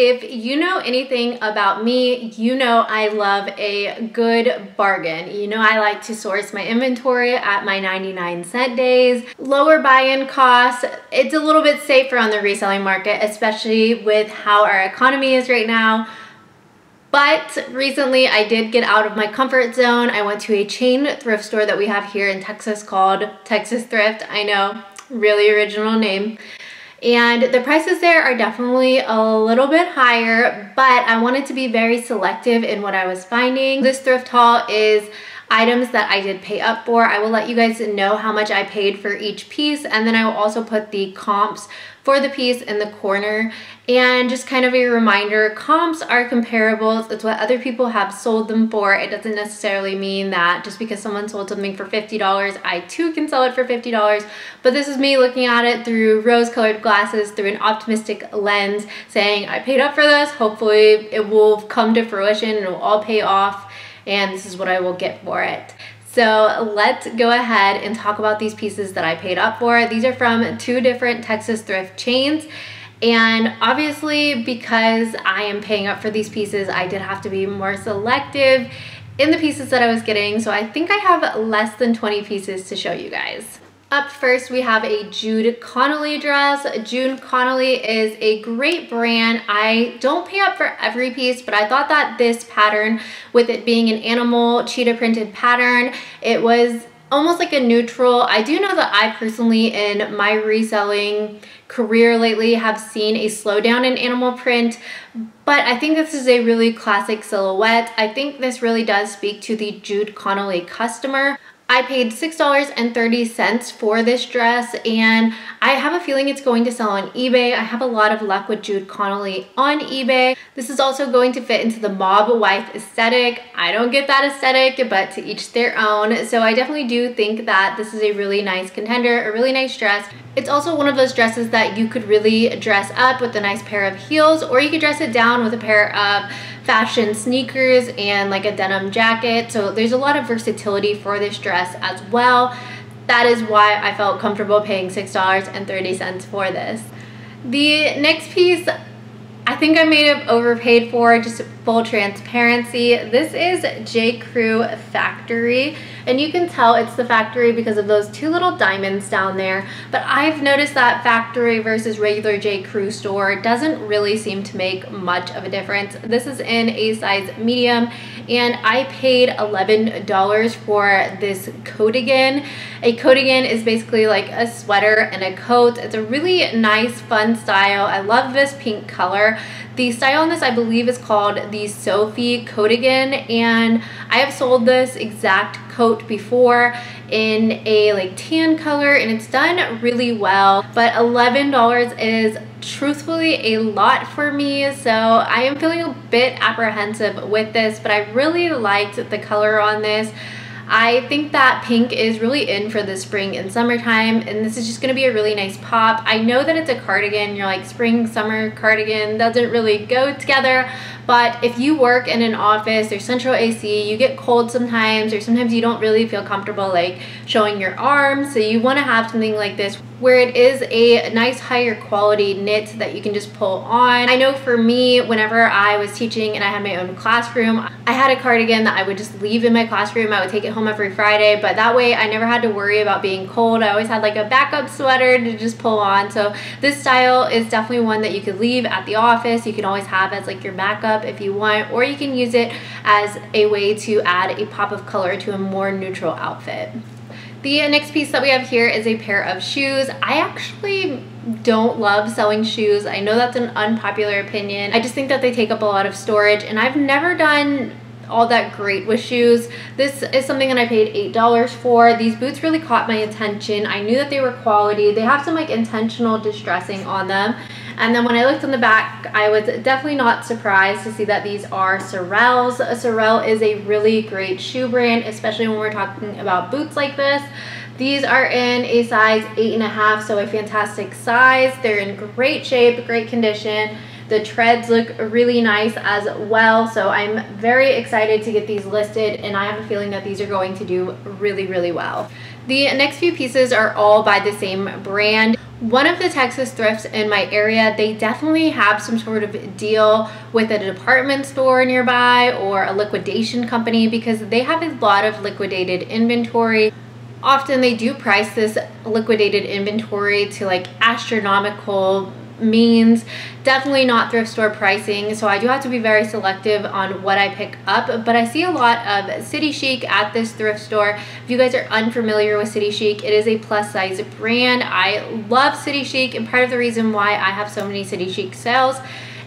If you know anything about me, you know I love a good bargain. You know I like to source my inventory at my 99 cent days, lower buy-in costs. It's a little bit safer on the reselling market, especially with how our economy is right now. But recently I did get out of my comfort zone. I went to a chain thrift store that we have here in Texas called Texas Thrift. I know, really original name. And the prices there are definitely a little bit higher, but I wanted to be very selective in what I was finding. This thrift haul is items that I did pay up for. I will let you guys know how much I paid for each piece and then I will also put the comps for the piece in the corner. And just kind of a reminder comps are comparables. It's what other people have sold them for. It doesn't necessarily mean that just because someone sold something for $50 I too can sell it for $50 but this is me looking at it through rose colored glasses through an optimistic lens saying I paid up for this. Hopefully it will come to fruition. And it will all pay off. And this is what I will get for it. So let's go ahead and talk about these pieces that I paid up for. These are from two different Texas thrift chains. And obviously, because I am paying up for these pieces, I did have to be more selective in the pieces that I was getting. So I think I have less than 20 pieces to show you guys. Up first, we have a Jude Connally dress. Jude Connally is a great brand. I don't pay up for every piece, but I thought that this pattern, with it being an animal cheetah printed pattern, it was almost like a neutral. I do know that I personally, in my reselling career lately, have seen a slowdown in animal print, but I think this is a really classic silhouette. I think this really does speak to the Jude Connally customer. I paid $6.30 for this dress and I have a feeling it's going to sell on eBay. I have a lot of luck with Jude Connally on eBay. This is also going to fit into the mob wife aesthetic. I don't get that aesthetic, but to each their own. So I definitely do think that this is a really nice contender, a really nice dress. It's also one of those dresses that you could really dress up with a nice pair of heels or you could dress it down with a pair of fashion sneakers and like a denim jacket. So there's a lot of versatility for this dress as well. That is why I felt comfortable paying $6.30 for this. The next piece I think I may have overpaid for, just full transparency. This is J. Crew Factory, and you can tell it's the factory because of those two little diamonds down there, but I've noticed that factory versus regular J. Crew store doesn't really seem to make much of a difference. This is in a size medium, and I paid $11 for this coatigan. A coatigan is basically like a sweater and a coat. It's a really nice, fun style. I love this pink color. The style on this, I believe, is called the Sophie Coatigan, and I have sold this exact coat before in a like tan color, and it's done really well, but $11 is truthfully a lot for me so I am feeling a bit apprehensive with this but I really liked the color on this I think that pink is really in for the spring and summertime and this is just going to be a really nice pop. I know that it's a cardigan, you're like spring, summer cardigan doesn't really go together but if you work in an office, there's central AC, you get cold sometimes or sometimes you don't really feel comfortable like showing your arms so you want to have something like this where it is a nice higher quality knit that you can just pull on. I know for me, whenever I was teaching and I had my own classroom, I had a cardigan that I would just leave in my classroom. I would take it home every Friday, but that way I never had to worry about being cold. I always had like a backup sweater to just pull on. So this style is definitely one that you could leave at the office. You can always have as like your backup if you want, or you can use it as a way to add a pop of color to a more neutral outfit. The next piece that we have here is a pair of shoes. I actually don't love selling shoes. I know that's an unpopular opinion. I just think that they take up a lot of storage and I've never done all that great with shoes. This is something that I paid $8 for. These boots really caught my attention. I knew that they were quality. They have some like intentional distressing on them. And then when I looked on the back, I was definitely not surprised to see that these are Sorels. Sorel is a really great shoe brand, especially when we're talking about boots like this. These are in a size eight and a half, so a fantastic size. They're in great shape, great condition. The treads look really nice as well, so I'm very excited to get these listed and I have a feeling that these are going to do really, really well. The next few pieces are all by the same brand. One of the Texas thrifts in my area, they definitely have some sort of deal with a department store nearby or a liquidation company because they have a lot of liquidated inventory. Often they do price this liquidated inventory to like astronomical means. Definitely not thrift store pricing so I do have to be very selective on what I pick up but I see a lot of City Chic at this thrift store. If you guys are unfamiliar with City Chic it is a plus size brand. I love City Chic and part of the reason why I have so many City Chic sales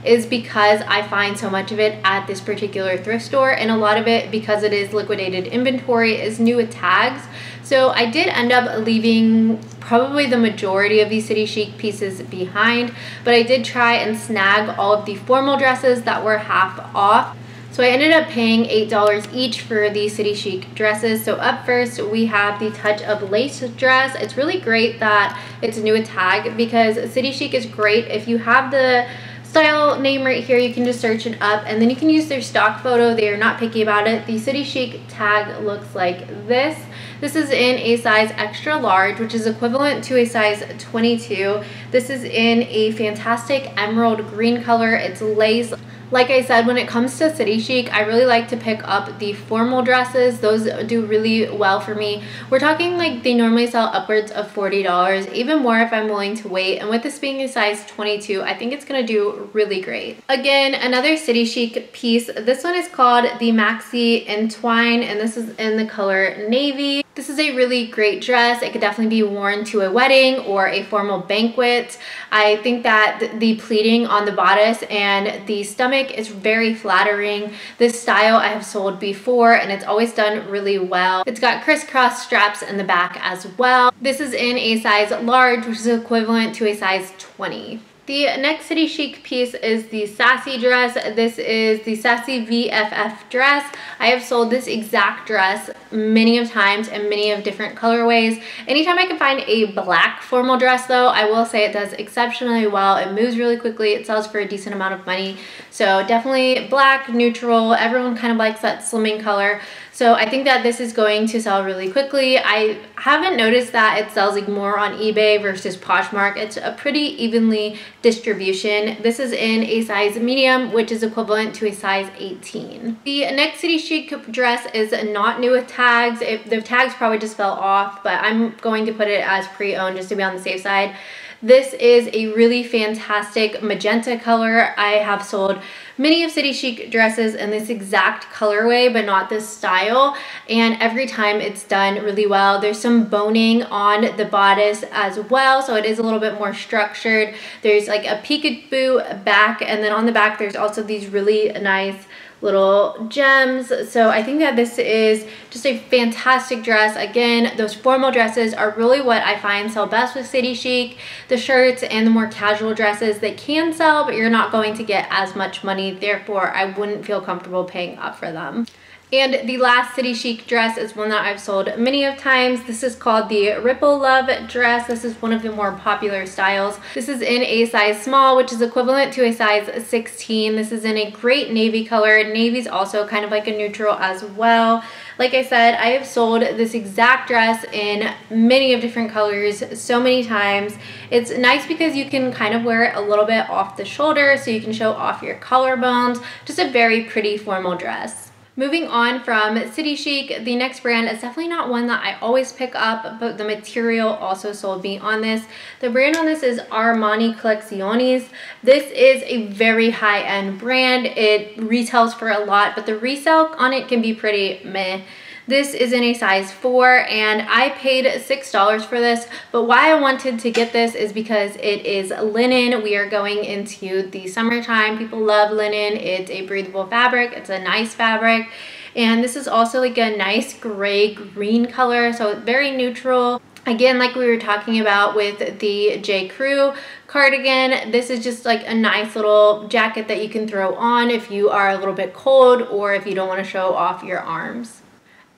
is because I find so much of it at this particular thrift store and a lot of it because it is liquidated inventory is new with tags so I did end up leaving probably the majority of these City Chic pieces behind, but I did try and snag all of the formal dresses that were half off. So I ended up paying $8 each for these City Chic dresses. So up first, we have the Touch of Lace dress. It's really great that it's new with tag because City Chic is great. If you have the style name right here, you can just search it up and then you can use their stock photo. They are not picky about it. The City Chic tag looks like this. This is in a size extra large, which is equivalent to a size 22. This is in a fantastic emerald green color. It's lace. Like I said, when it comes to City Chic, I really like to pick up the formal dresses. Those do really well for me. We're talking like they normally sell upwards of $40, even more if I'm willing to wait. And with this being a size 22, I think it's gonna do really great. Again, another City Chic piece. This one is called the Maxi Entwine, and this is in the color navy. This is a really great dress. It could definitely be worn to a wedding or a formal banquet. I think that the pleating on the bodice and the stomach is very flattering. This style I have sold before and it's always done really well. It's got crisscross straps in the back as well. This is in a size large, which is equivalent to a size 20. The next City Chic piece is the Sassy dress. This is the Sassy VFF dress. I have sold this exact dress many of times in many of different colorways. Anytime I can find a black formal dress though, I will say it does exceptionally well. It moves really quickly. It sells for a decent amount of money. So definitely black, neutral. Everyone kind of likes that slimming color. So I think that this is going to sell really quickly. I haven't noticed that it sells like more on eBay versus Poshmark. It's a pretty evenly distribution. This is in a size medium, which is equivalent to a size 18. The next City Chic dress is not new with tags. It, the tags probably just fell off, but I'm going to put it as pre-owned just to be on the safe side. This is a really fantastic magenta color. I have sold many of City Chic dresses in this exact colorway, but not this style. And every time it's done really well. There's some boning on the bodice as well, so it is a little bit more structured. There's like a peekaboo back, and then on the back, there's also these really nice little gems. So I think that this is just a fantastic dress. Again, those formal dresses are really what I find sell best with City Chic. The shirts and the more casual dresses they can sell, but you're not going to get as much money. Therefore, I wouldn't feel comfortable paying up for them. And the last City Chic dress is one that I've sold many of times. This is called the Ripple Love dress. This is one of the more popular styles. This is in a size small, which is equivalent to a size 16. This is in a great navy color. Navy is also kind of like a neutral as well. Like I said, I have sold this exact dress in many of different colors so many times. It's nice because you can kind of wear it a little bit off the shoulder so you can show off your collarbones. Just a very pretty formal dress. Moving on from City Chic, the next brand is definitely not one that I always pick up, but the material also sold me on this. The brand on this is Armani Collezioni. This is a very high-end brand. It retails for a lot, but the resale on it can be pretty meh. This is in a size 4 and I paid $6 for this, but why I wanted to get this is because it is linen. We are going into the summertime. People love linen. It's a breathable fabric. It's a nice fabric. And this is also like a nice gray green color, so very neutral. Again, like we were talking about with the J. Crew cardigan, this is just like a nice little jacket that you can throw on if you are a little bit cold or if you don't want to show off your arms.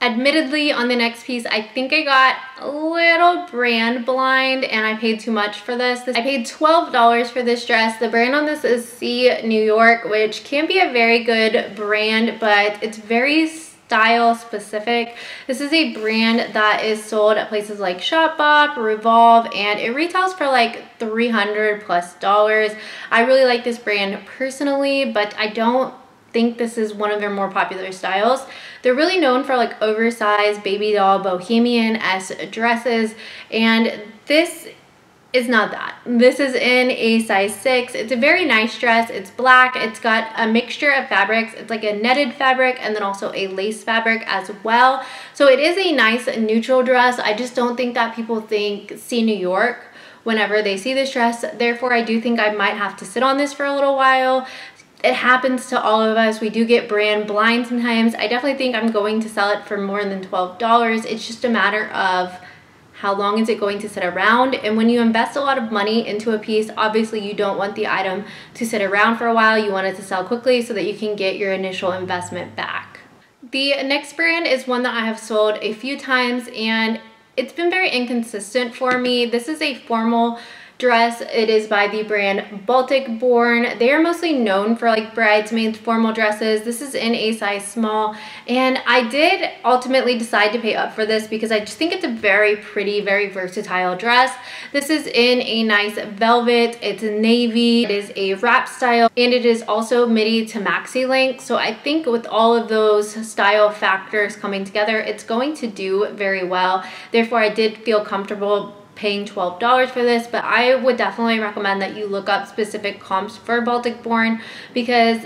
Admittedly, on the next piece, I think I got a little brand blind and I paid too much for this. I paid $12 for this dress. The brand on this is Sea New York, which can be a very good brand, but it's very style specific. This is a brand that is sold at places like Shopbop, Revolve, and it retails for like 300 plus dollars. I really like this brand personally, but I don't think this is one of their more popular styles. They're really known for like oversized baby doll bohemian-esque dresses and this is not that. This is in a size 6. It's a very nice dress. It's black. It's got a mixture of fabrics. It's like a netted fabric and then also a lace fabric as well. So it is a nice neutral dress. I just don't think that people think Sea New York whenever they see this dress. Therefore, I do think I might have to sit on this for a little while. It happens to all of us. We do get brand blind sometimes. I definitely think I'm going to sell it for more than $12. It's just a matter of how long is it going to sit around? And when you invest a lot of money into a piece, obviously you don't want the item to sit around for a while. You want it to sell quickly so that you can get your initial investment back. The next brand is one that I have sold a few times and it's been very inconsistent for me. This is a formal dress. It is by the brand Baltic Born. They are mostly known for like bridesmaids formal dresses. This is in a size small and I did ultimately decide to pay up for this because I just think it's a very pretty, very versatile dress. This is in a nice velvet. It's navy. It is a wrap style and it is also midi to maxi length. So I think with all of those style factors coming together, it's going to do very well. Therefore, I did feel comfortable paying $12 for this, but I would definitely recommend that you look up specific comps for Baltic Born because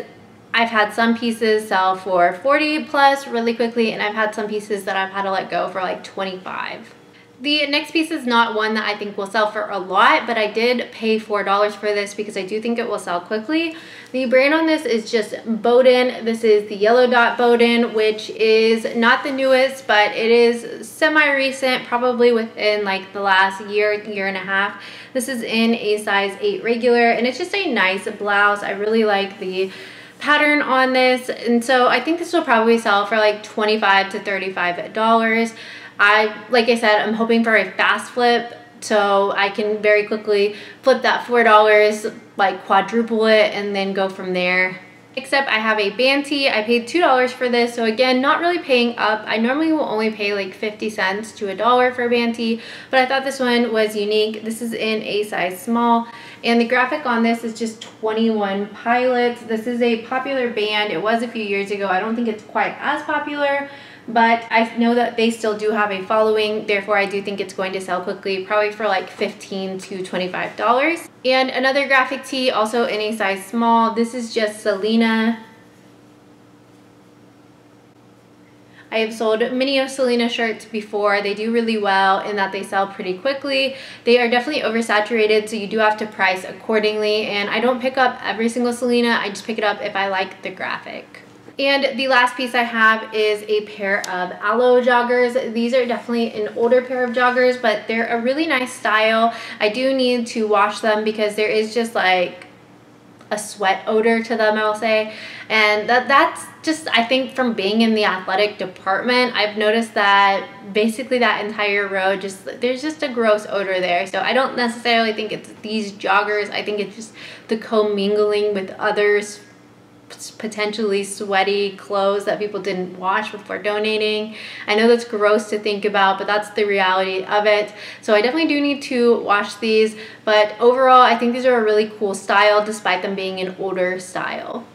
I've had some pieces sell for 40 plus really quickly and I've had some pieces that I've had to let go for like 25. The next piece is not one that I think will sell for a lot, but I did pay $4 for this because I do think it will sell quickly. The brand on this is just Boden. This is the Yellow Dot Boden, which is not the newest, but it is semi-recent, probably within like the last year, year and a half. This is in a size 8 regular, and it's just a nice blouse. I really like the pattern on this, and so I think this will probably sell for like 25 to $35. I, like I said, I'm hoping for a fast flip so I can very quickly flip that $4, like quadruple it, and then go from there. Except I have a band tee. I paid $2 for this. So again, not really paying up. I normally will only pay like 50 cents to a dollar for a band tee, but I thought this one was unique. This is in a size small. And the graphic on this is just 21 Pilots. This is a popular band. It was a few years ago. I don't think it's quite as popular, but I know that they still do have a following, therefore I do think it's going to sell quickly, probably for like 15 to $25. And another graphic tee, also in a size small, this is just Selena. I have sold many of Selena shirts before. They do really well in that they sell pretty quickly. They are definitely oversaturated, so you do have to price accordingly. And I don't pick up every single Selena. I just pick it up if I like the graphic. And the last piece I have is a pair of Alo joggers. These are definitely an older pair of joggers, but they're a really nice style. I do need to wash them because there is just like a sweat odor to them, I'll say. And that that's just, I think from being in the athletic department, I've noticed that basically that entire row, just there's just a gross odor there. So I don't necessarily think it's these joggers. I think it's just the commingling with others potentially sweaty clothes that people didn't wash before donating. I know that's gross to think about, but that's the reality of it. So I definitely do need to wash these, but overall, I think these are a really cool style despite them being an older style.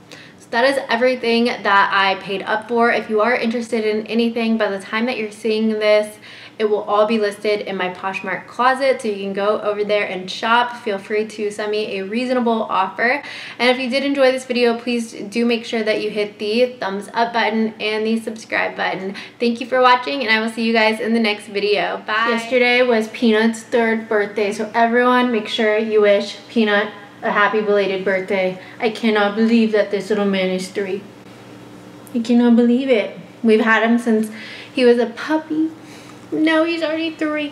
That is everything that I paid up for. If you are interested in anything by the time that you're seeing this, it will all be listed in my Poshmark closet, so you can go over there and shop. Feel free to send me a reasonable offer. And if you did enjoy this video, please do make sure that you hit the thumbs up button and the subscribe button. Thank you for watching, and I will see you guys in the next video. Bye! Yesterday was Peanut's third birthday, so everyone make sure you wish Peanut a happy belated birthday. I cannot believe that this little man is three. I cannot believe it. We've had him since he was a puppy. No, he's already three.